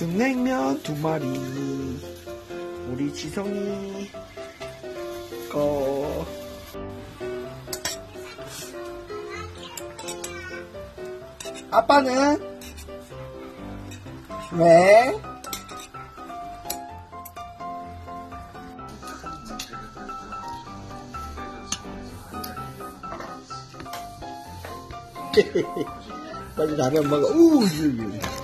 순냉면 두 마리. 우리 지성이 거. 아빠는 왜? 빨리 라면 먹어. 우, 유, 유.